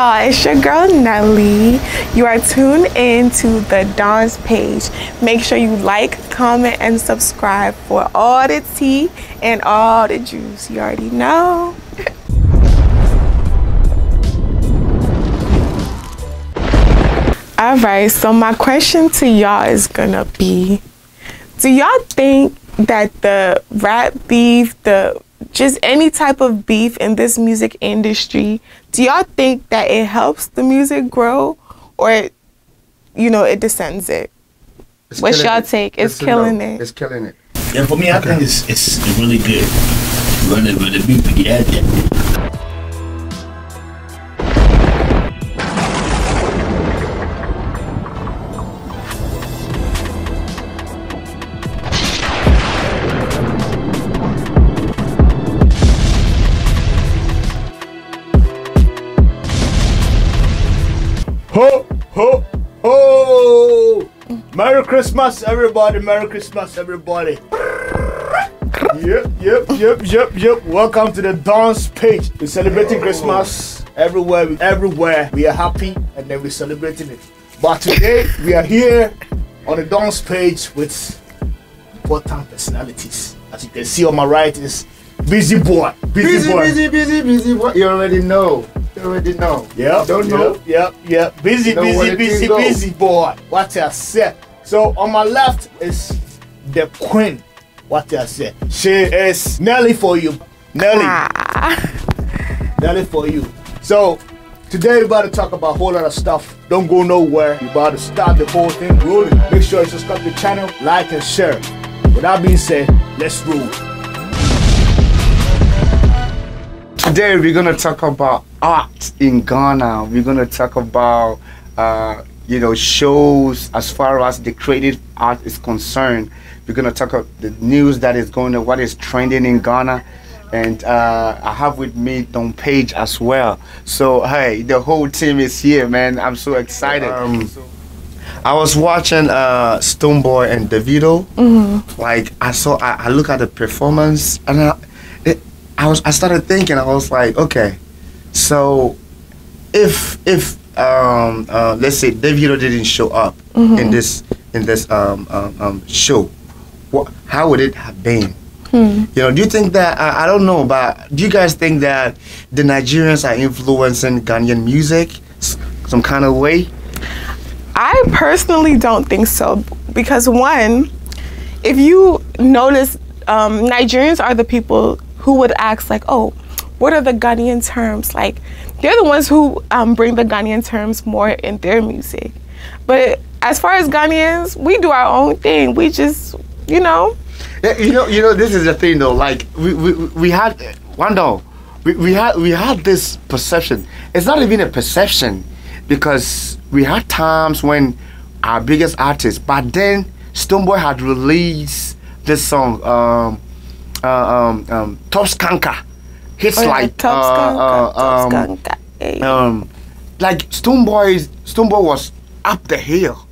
y'all, it's your girl Nelly. You are tuned in to the Dons page. Make sure you like, comment, and subscribe for all the tea and all the juice. You already know. all right, so my question to y'all is gonna be Do y'all think that the rap beef, the just any type of beef in this music industry, do y'all think that it helps the music grow or it, you know, it descends it? It's What's killing y'all take? It's a killing no. it. It's killing it. Yeah, for me, I think it's it's really good. Running with the beat, yeah, yeah. Merry Christmas, everybody! Merry Christmas, everybody! Yep, yep, yep, yep, yep. Welcome to the dance page. We're celebrating Christmas everywhere, everywhere. We are happy and then we're celebrating it. But today we are here on the dance page with important personalities. As you can see on my right is Busy Boy. Busy, Busy, Boy. busy, busy, busy. What you already know? You already know. Yep. Don't know. Yep. Yep. Busy, Know where busy, busy, busy boy. What I said. So on my left is the queen. What I said. She is Nelly for you. Nelly. Ah. Nelly for you. So today we're about to talk about a whole lot of stuff. Don't go nowhere. We're about to start the whole thing rolling. Make sure you subscribe to the channel, like and share. With that being said, let's roll. Today we're gonna talk about art in Ghana. We're gonna talk about uh, you know shows as far as the creative art is concerned. We're gonna talk about the news that is going on, what is trending in Ghana, and uh, I have with me Don Page as well. So hey, the whole team is here, man. I'm so excited. Um, I was watching uh, Stonebwoy and Davido. Like I saw, I, I look at the performance, and I, it, I was, I started thinking. I was like, okay, so if if um uh, let's say Davido didn't show up in this in this um, um, um show, what how would it have been? You know, do you think that I, I don't know, but do you guys think that the Nigerians are influencing Ghanaian music some kind of way? I personally don't think so because one, if you notice, um, Nigerians are the people who would ask like, "Oh, what are the Ghanaian terms?" Like, they're the ones who um, bring the Ghanaian terms more in their music. But as far as Ghanaians, we do our own thing. We just, you know, Yeah, you know, you know, this is the thing though. Like we we, we had one though, we, we had we had this perception. It's not even a perception because we had times when our biggest artists, but then Stonebwoy had released this song, um, uh, um, um, Top Skanka, hits oh, yeah, like Top uh, Skanka, uh, Top um, Skanka, hey. um, like Stonebwoy, Stonebwoy was up the hill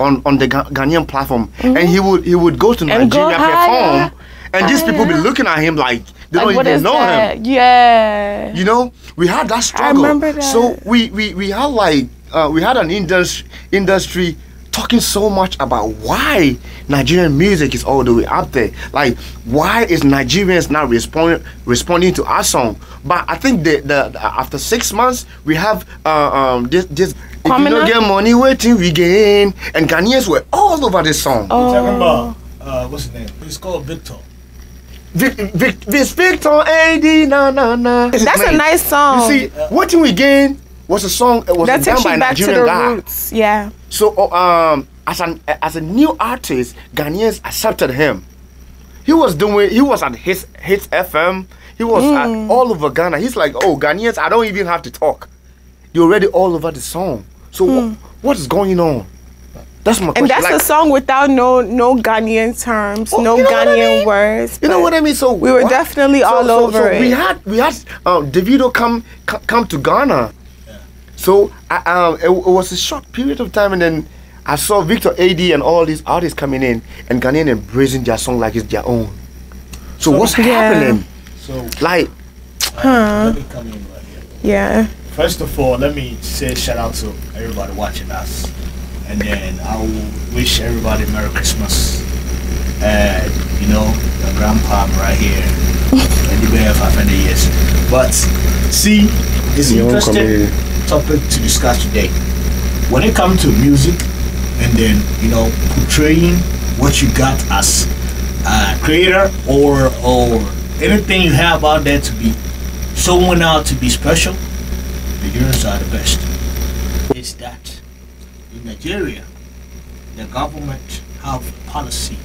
on on the Ga- Ghanaian platform, and he would he would go to Mm-hmm. And go Nigeria higher, perform, and these people be looking at him like they like, don't even know that? him. Yeah. You know, we had that struggle. remember that. So we we we had like uh, we had an industry industry talking so much about why Nigerian music is all the way up there. Like why is Nigerians not responding responding to our song? But I think the, the, the- after six months we have uh, um this this. If you don't get money, waiting we gain, and Ghanaians were all over this song. Oh. Talking about uh, what's his name? It's called Victor. Vic, Vic, Vic, Victor AD, na na na. That's a nice song. You see, what do we gain was a song. It was that done by back Nigerian the guy. roots. Yeah. So, uh, um, as an as a new artist, Ghanaians accepted him. He was doing. He was at his his FM. He was Mm. at all over Ghana. He's like, oh, Ghanaians, I don't even have to talk. You're already all over the song. So what, what is going on? That's my question. And that's like, a song without no no Ghanaian terms, Oh, no you know what I Ghanaian mean? words. You know what I mean? So we were what- definitely so- all so- over so it. We had we had uh, Davido come co- come to Ghana. So I, um, it, it was a short period of time, and then I saw Victor AD and all these artists coming in, and Ghanaian embracing their song like it's their own. So what's Yeah. happening? So Like, Huh. let me come in right here. Yeah. First of all, let me say shout out to everybody watching us, and then I will wish everybody Merry Christmas. And you know, the grandpa right here, and the bear 500 years. But see, it's interesting comedian. Topic to discuss today. When it comes to music, and then you know, portraying what you got as a creator or or anything you have out there to be someone out to be special, Nigerians are the best. Is that in Nigeria, the government have a policy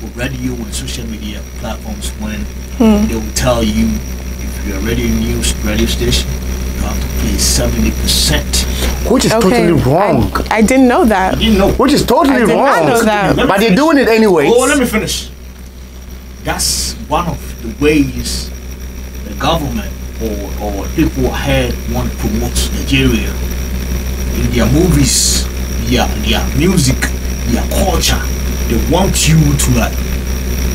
for radio and social media platforms when hmm. they will tell you if you're a radio news radio station, you have to pay seventy percent. Which is Okay. totally wrong. I, I didn't know that. You know. Which is totally I did wrong. not know that. But they're doing it anyway. Oh, let me finish. That's one of the ways the government or, or people ahead want to promote Nigeria in their movies, their, their music, their culture. They want you to like,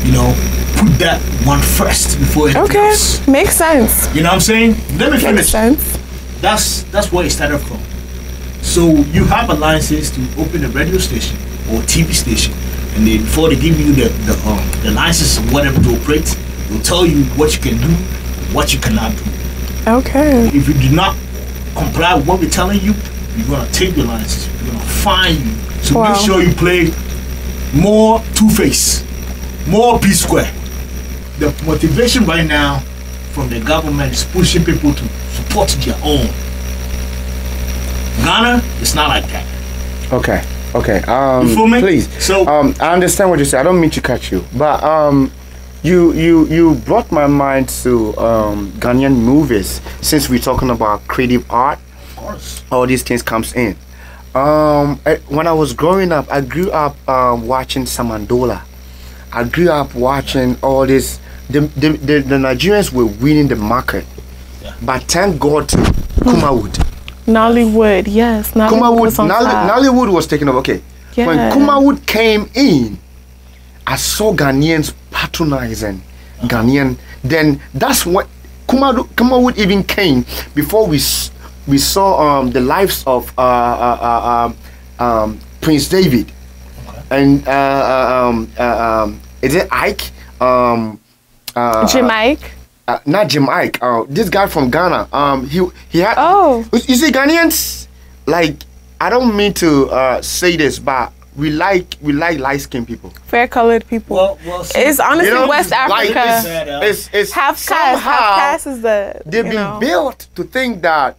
you know, put that one first before it Okay, else. makes sense. You know what I'm saying? Let me Makes finish. sense. That's that's where it started from. So you have a license to open a radio station or TV station, and then before they give you the the, um, the license or whatever to operate, they'll tell you what you can do, what you cannot do. Okay. If you do not comply with what we're telling you, we're gonna take your license. We're gonna fine you. So Wow. make sure you play more Two Face, more P Square. The motivation right now from the government is pushing people to their own. Ghana, it's not like that. Okay. Okay. Um, You feel me? Please. So- um, I understand what you say. I don't mean to cut you, but um, you you you brought my mind to um Ghanaian movies since we're talking about creative art. Of course. All these things comes in. Um, eh, when I was growing up, I grew up um, watching Samandola. I grew up watching all this. The, the, the, the Nigerians were winning the market, Yeah. but thank God, Kumawood. Nollywood, yes. Nollywood Kumawood, was on Nolly. Nollywood was taken over. Okay. When Yeah. Kumawood came in, I saw Ghanaians patronizing Ghanaian. Then that's what Kumawood, Kumawood even came before we we saw um, the lives of uh, uh, uh, um, um, Prince David and uh, uh, um, uh, um, is it Ike? Um, uh, Jim Iyke. Uh, not Jim Iyke. Uh, this guy from Ghana. Um, he he had. Oh. You you see, Ghanaians like I don't mean to uh, say this, but we like we like light skinned people. Fair colored people. Well, well, see, it's honestly You know, West like, Africa. it's, it's, it's half caste. Half caste is the. They've you been know, built to think that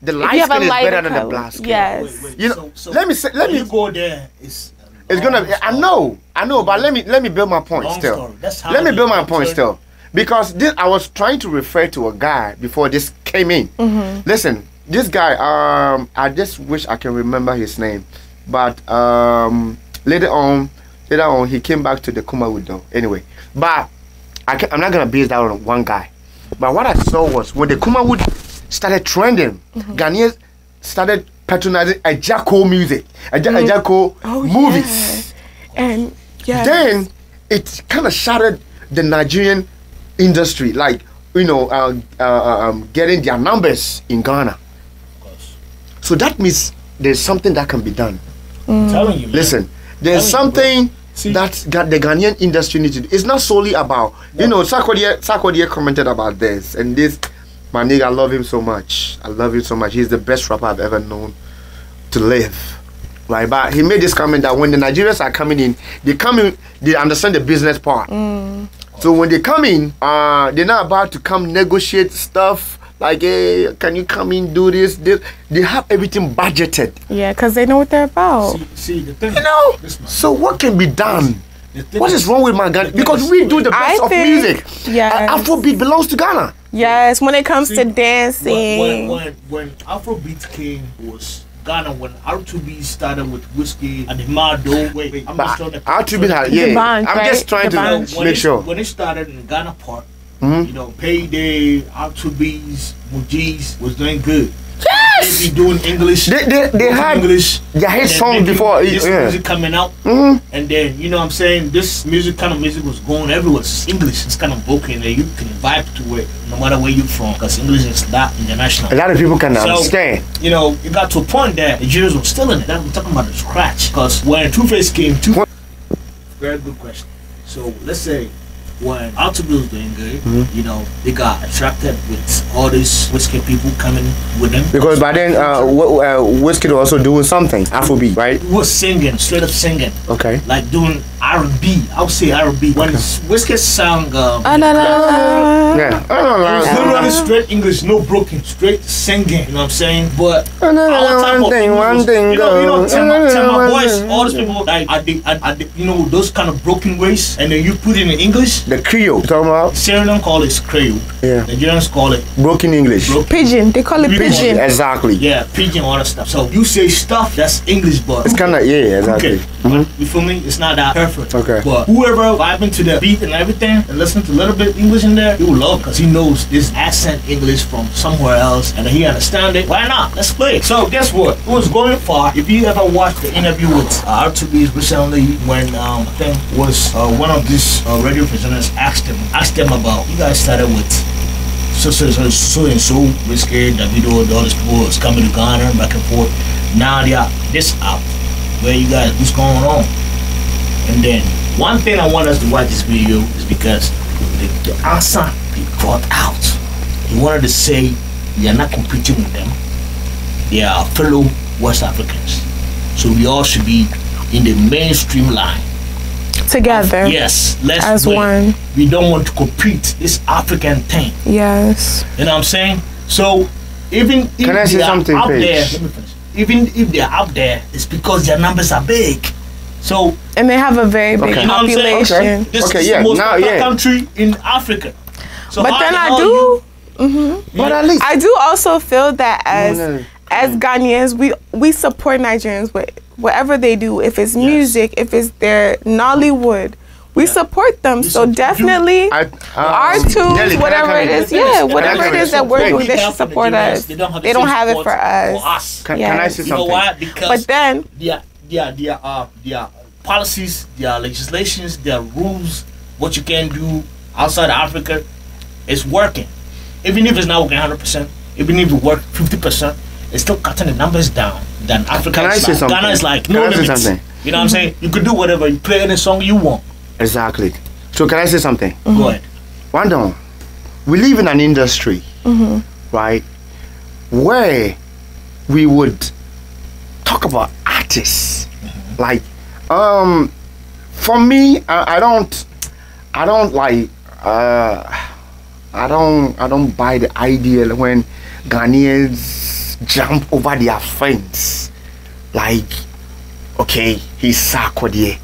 the light you have a skin is lighter better than the color, black skin. Yes. You know, let me say- let me- you go there. It's It's gonna. long I know. I know. But let me let me build my point Long still. story. That's how Let me build my point still, because this I was trying to refer to a guy before this came in. Listen, this guy. Um, I just wish I can remember his name, but um, later on, later on, he came back to the Kumawood though. Anyway, but I can, I'm not gonna base that on one guy. But what I saw was when the Kumawood started trending, Ghanaians started patronizing Ajako music, Aja- Ajako Oh, movies yeah. And yeah. then it kind of shattered the Nigerian industry, like you know, uh, uh, um, getting their numbers in Ghana. So that means there's something that can be done. I'm telling you. man. Listen, there's Telling you, something See- that got the Ghanaian industry needs to do. It's not solely about you know. Sarkodie Sarkodie commented about this and this. My nigga, I love him so much. I love him so much. He's the best rapper I've ever known to live. Right, but he made this comment that when the Nigerians are coming in, they come in, they understand the business part. So when they come in, uh, they're not about to come negotiate stuff like, hey, can you come in do this? This. They have everything budgeted. Yeah, because they know what they're about. See, see the thing. You know. So what can be done? What is wrong with my Ghana? Because we do the I best of think- music. yes. Uh, Afrobeat belongs to Ghana. Yes, when it comes to See, dancing. When, when, when Afrobeat came was Ghana when R2B started with whiskey and the Mado. Wait, wait, I'm just trying to. Afrobeat has yeah. The band, I'm just trying The to band. when make it, sure. When it started in the Ghana part, Mhm. you know, Paedae, R2Bees, Mugeez was doing good. Yes. They be doing English. They- they- they had English. their hit and then song before, This yeah. music coming out, Mhm. and then you know what I'm saying this music kind of music was going everywhere. It's English. It's kind of broken, and you can vibe to it no matter where you're from, because English is that international. A lot of people can So- understand. you know, it got to a point that Nigerians were still in it. That we're talking about the scratch. Because when Two Face came, Two What- very good question. So let's say when Altuve was doing good, Mm-hmm. you know, they got attracted with all these whiskey people coming with them. Because by then, uh, w- uh, Whiskey was also doing something, Afrobeat, right? He was singing, straight up singing, Okay. like doing R&B. I would say R&B. When Whiskey sang, um, Ah, la, la, la. Yeah. I don't It was know. literally straight English, no broken, straight singing. You know what I'm saying? But Oh, no, no, our type one thing, one thing you know, you know, go. Tema, No, no, no, Tema one boys, thing. all those people, like, are they, are, are they, you know, those kind of broken ways, and then you put it in English. The Creole, you talking about? Syrian call it Creole. Yeah. Nigerians call it Broken English. Broken. Pidgin. They call it Pidgin. pidgin. Exactly. yeah, pidgin, all that stuff. So you say stuff that's English, but It's kind of, yeah, exactly. Okay, but you feel me? It's not that perfect. Okay. But whoever vibing to the beat and everything and listen to a little bit English in there, he will love because he knows this accent English from somewhere else and he understand it. Why not? Let's play it. So guess what? It was going far. If you ever watched the interview with uh, R2Bees recently when um, I think was uh, one of these uh, radio presenters asked him asked them about you guys started with so so so so and so risky Davido all these people is coming to Ghana back and forth. Now they are this up. Where you guys what's going on? And then one thing I want us to watch this video is because the, the answer they brought out. He wanted to say you're not competing with them. They are fellow West Africans. So we all should be in the mainstream line. Together. Yes, let's As win. one. We don't want to compete this African thing. Yes. You know what I'm saying? So even if Can I say they are something, out Paige? there, let me finish. even if they're out there, it's because their numbers are big. So And they have a very big Okay. you know what I'm saying? population. This Okay, is yeah, the most now, popular yeah. country in Africa. So But then I hell do you- mm-hmm. But at least, I do also feel that as no. as Ghanaians, we we support Nigerians with whatever they do. If it's music, if it's their Nollywood, we support them. We so support- you- definitely, I, our um, tunes, Nelly, whatever come it in? is, yeah, whatever it is that we're doing, they should support us. They don't have, the They don't have it for us. us. Can, can I Yes. say You know something? why? Because But then, their their their uh their policies, their legislations, their rules, what you can do outside of Africa is working. Even if it's not working hundred percent, even if it work fifty percent, it's still cutting the numbers down. Then Africa Can I is say like, something? Ghana is like no limits. something? You know what I'm saying? You could do whatever, you play any song you want. Exactly. So can I say something? Go ahead. Wanda, we live in an industry, right, where we would talk about artists. Like, um, for me, I, I don't, I don't like, uh, I don't, I don't buy the idea when Ghanaians jump over their fence, like, okay, he's Sarkodie,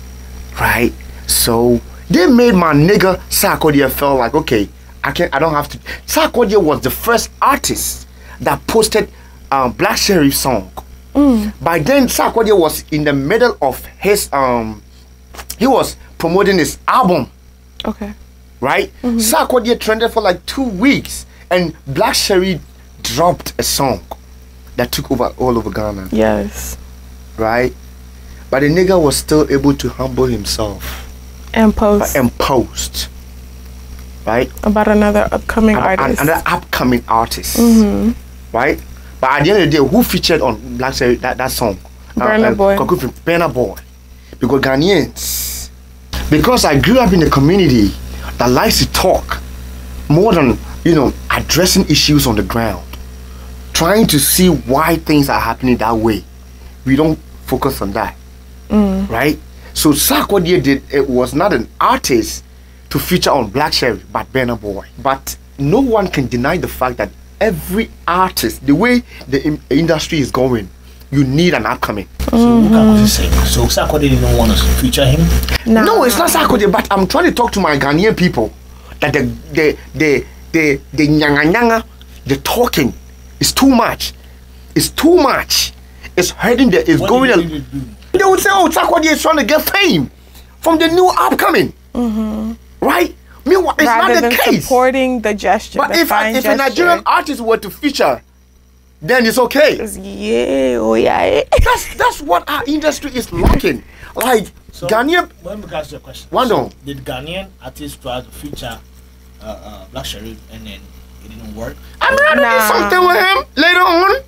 right? So they made my nigga Sarkodie feel like okay, I can't. I don't have to. Sarkodie was the first artist that posted um, Black Sherif song. By then, Sarkodie was in the middle of his um, he was promoting his album, okay, right? Sarkodie trended for like two weeks, and Black Sherif dropped a song that took over all over Ghana, yes, right? But the nigga was still able to humble himself and post and post, right? about another upcoming an- artist. Another upcoming artist, Mm-hmm. right? But at the end of the day, who featured on Black Sherif that, that song? Burna Boy. Kwaku Finn- Boy. Because Ghanaians, because I grew up in a community that likes to talk more than you know addressing issues on the ground, trying to see why things are happening that way. We don't focus on that, mm. right? So Sarkodie did it was not an artist to feature on Black Sherif, but Burna Boy. But no one can deny the fact that every artist, the way the in- industry is going, you need an upcoming. So what mm-hmm. can? So Sarkodie didn't want to feature him. Nah. No, it's not Sarkodie, but I'm trying to talk to my Ghanaian people that the the the the the nyanga nyanga, the talking is too much. It's too much. It's hurting the it's What going did a, do? they would say, oh, Sarkodie is trying to get fame from the new upcoming. Right? Meanwhile, it's rather not the case. supporting the gesture. But the if, fine if a. Nigerian artist were to feature then it's okay. It's yeah, oh yeah. That's that's what our industry is lacking. Like So, Ghanaian, Let me ask you a question. One so, on. Did Ghanaian artists try to feature uh, uh, Black Sherif and then it didn't work? I'm ready to do something with him later on.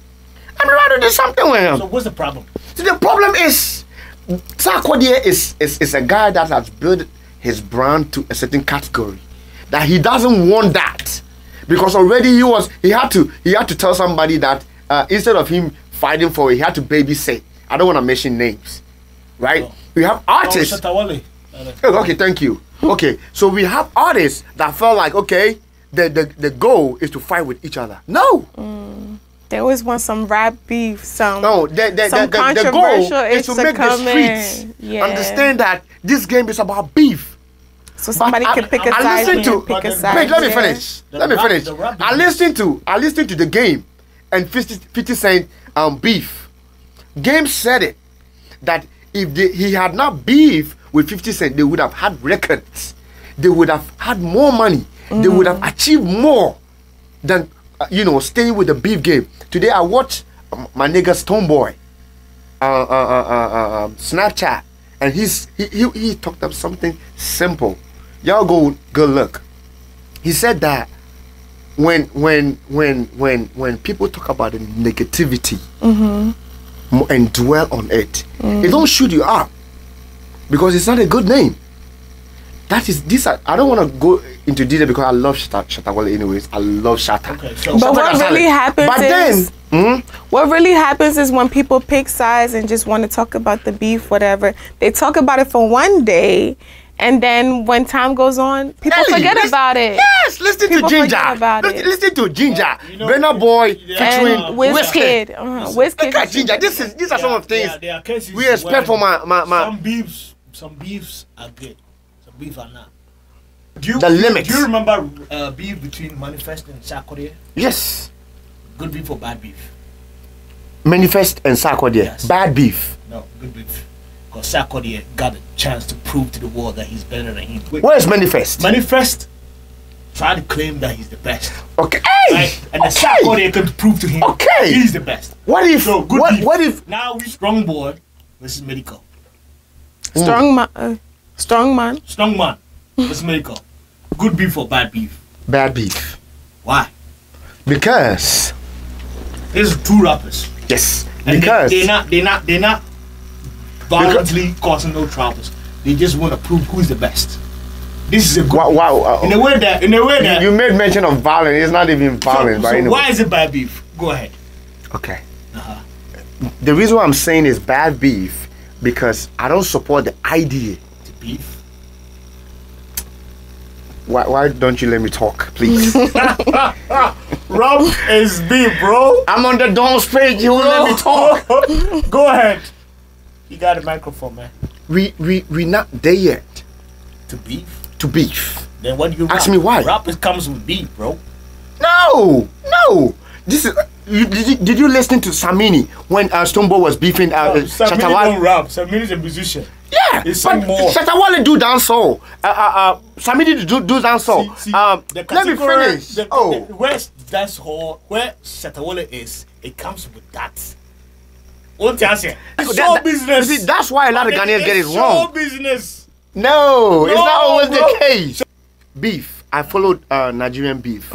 I'm ready to do something with him. So what's the problem? See, the problem is, Sarkodie is, is is a guy that has built his brand to a certain category. That he doesn't want that because already he was he had to he had to tell somebody that uh, instead of him fighting for it, he had to babysit. I don't want to mention names, right? Oh. We have Oh, artists. Oh, okay, thank you. Okay, so we have artists that felt like okay, the the, the goal is to fight with each other. No, They always want some rap beef, some no, the the, some the, the, the goal controversial is to to make the streets. Yeah. understand that this game is about beef. so somebody I- can pick a I side. I listen to- pick a Wait, side. Wait, let me yeah. finish. Let me finish. I listened to I listened to the game and 50, 50 Cent um beef. Game said it that if they, he had not beef with 50 Cent, they would have had records. They would have had more money. They would have achieved more than uh, you know staying with the beef game. Today I watched um, my nigga Stonebwoy uh, uh, uh, uh, uh, um, Snapchat, and he's he, he he talked up something simple. Y'all go good look. He said that when when when when when people talk about the negativity mo- and dwell on it, it don't shoot you up because it's not a good name. That is this. I, I don't want to go into detail because I love Shatta Shatta anyways. I love Shatta. Okay, so But Shatta what Kasale. really happens But is- then, hmm? What really happens is when people pick sides and just want to talk about the beef, whatever, they talk about it for one day, and then when time goes on, people Ellie, forget about it. Yes, listen People to Ginger. about listen, it. listen to Ginger. you know, Burna Boy yeah, featuring And Wizkid. Wizkid, uh-huh. Wizkid. Look at Ginger. This is these are some of the things There, there are we expect where from my my, my some beefs, some beefs are good, some beefs are not. Do you, The do you- limits. Do you remember uh, beef between Manifest and Sarkodie? yes. Good beef or bad beef? Manifest and Sarkodie. Yes. Bad beef. No, good beef. Because Sarkodie got a chance to prove to the world that he's better than him. Where is Manifest? Manifest tried to claim that he's the best. okay. Right? And the okay. Sarkodie can prove to him Okay. he's the best. What if So good what beef. what if Now we strong boy versus Medikal. Strong man, uh, strong man. Strong man versus Medikal. Good beef or bad beef? bad beef? Why? Because There's two rappers. yes. And Because they, they're not they're not they're not violently causing no troubles. They just want to prove who's the best. This is a good wow, wow, uh, in a way that in a way that you made mention of violence. It's not even violence, but so anyway. why is it bad beef? Go ahead. Okay. Uh-huh. The reason why I'm saying is bad beef because I don't support the idea. The beef. Why, why don't you let me talk, please? Rob is beef, bro. I'm on the Dons page. You won't let me talk. Go ahead. You got a microphone, man. We we we not there yet To beef. to beef. Then what do you Ask rap? me why. Rap is comes with beef, bro. No, no. This is. You, did, you, did you listen to Samini when uh, Stonebwoy was beefing uh, Oh, uh, Samini Shatta Wale? don't rap. Samini's a musician. Yeah, He but sing more. Shatta Wale do dancehall. Uh, uh, uh, Samini do do dancehall. See, see, Um, the let me category- finish. The, oh, the, where that's whole where Shatta Wale is, it comes with that. What you say? It's That- show that- business. you see, that's why a lot of Ghanaians get it It's wrong. Show business. No, it's not always bro. the case. Beef. I followed uh, Nigerian beef.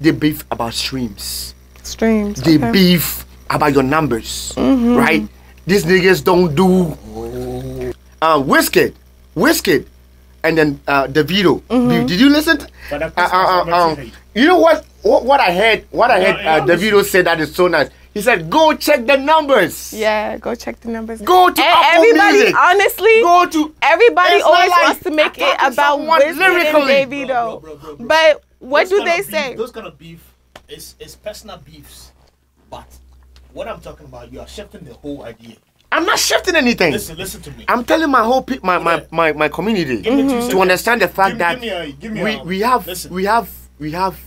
They beef about streams. Streams. They okay. beef about your numbers, right? These niggas don't do. Uh, Wizkid, Wizkid, and then uh, Davido. Did, did you listen? To, uh, uh, uh, um, you know what, what? What I heard? What I heard? Yeah, Uh, Davido said that is so nice. He said, "Go check the numbers. Yeah, go check the numbers. Go to and Apple everybody, Music. honestly, Go to everybody always like wants to make it about someone Wizkid and lyrically. Davido. Bro, bro, bro, bro. But what Those do they of beef- say? Those kind of beef is is personal beefs, but what I'm talking about, you are shifting the whole idea. I'm not shifting anything. Listen, listen to me. I'm telling my whole pe- my, my, Okay. my, my community Give me two to understand the fact Give- that give me a- give me we, a- we have listen. we have we have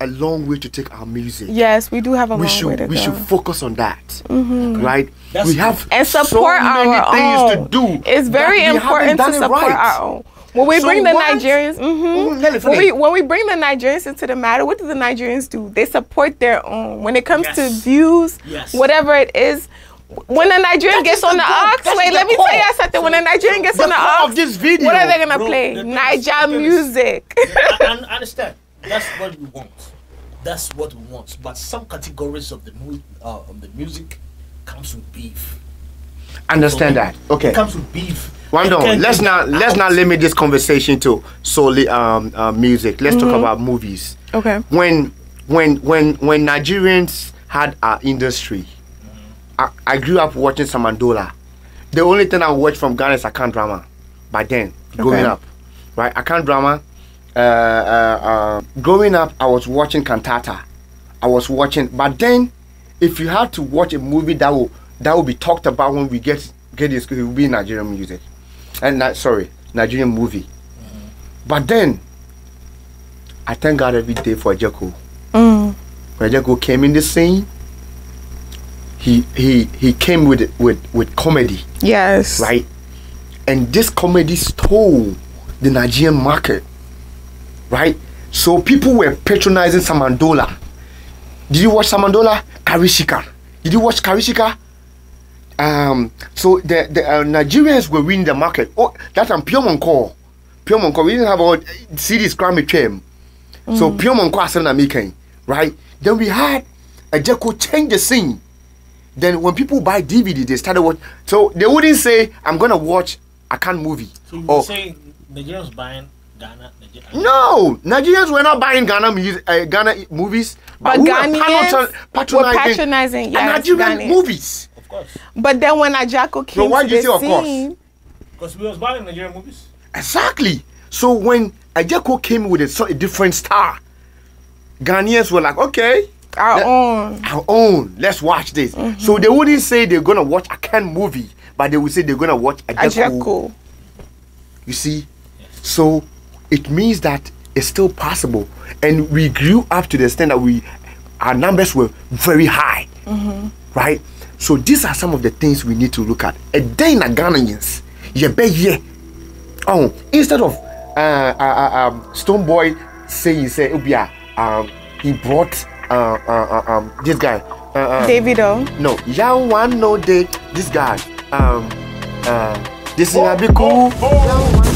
a long way to take our music. Yes, we do have a we long way should to we go. should focus on that, mm-hmm. right? That's we have and so support many our things own. to do. It's very important to support right. our own. When we So bring the what? Nigerians, hmm Mhm, let it when we when we bring the Nigerians into the matter, what do the Nigerians do? They support their own. When it comes to views, Yes. whatever it is, when a Nigerian gets on the the ox, wait, let me tell you something. When a Nigerian gets The on the ox, of this video. what are they gonna Bro, play? the thing Niger the thing is- music. I, I understand. That's what we want. That's what we want. But some categories of the mu- uh, of the music comes with beef. Understand that? Okay. It comes with beef. One You don't. Let's not let's out. not limit this conversation to solely um, uh, music. Let's Mm-hmm. talk about movies. okay. When when when when Nigerians had our industry, I, I grew up watching Samandola. The only thing I watched from Ghana is Akan drama. By then, growing up, right? Akan drama. Uh, uh, uh, growing up, I was watching Cantata. I was watching, but then, if you had to watch a movie that will that will be talked about when we get get this. school, it will be Nigerian music, and not sorry, Nigerian movie. But then, I thank God every day for Ejeko. Mm. When Ejeko came in the scene, he he he came with with with comedy, Yes. right? And this comedy stole the Nigerian market, right? So people were patronizing Samandola. Did you watch Samandola? Karishika. Did you watch Karishika? Um, so the, the uh, Nigerians were winning the market. Oh, that's time Pure Monko. Pure Monko. We didn't have all CDs cram trim. So Pure Monko as an making, right? Then we had a Jeko change the scene. Then when people buy DVD, they started watch. So they wouldn't say, "I'm gonna watch a can movie." So you or say Nigerians buying Ghana? Nigeria, no, Nigerians were not buying Ghana music, uh, Ghana movies, But we Ghanaians were were patronizing, patronizing, yes, Nigerian Ghanaians. movies. Of course. But then when Ajako came so why to do you the say of course? Because we was buying Nigerian movies. Exactly. So when Ajako came with a, a different star, Ghanaians were like, okay, our Let- own. our own. Let's watch this. Mm-hmm. So they wouldn't say they're gonna watch a Ken movie, but they would say they're gonna watch a Ajako. Ajako. You see, so it means that it's still possible, and we grew up to the extent that we, our numbers were very high, right? So these are some of the things we need to look at. A day in a Ghanaians, ye. Oh, instead of uh, uh, uh, um, Stone Boy saying say Ubia, um, he brought uh, uh, uh, um, this guy. Uh, uh, Davido. no, young one no day. This guy. Um, uh, this is a big cool. Young one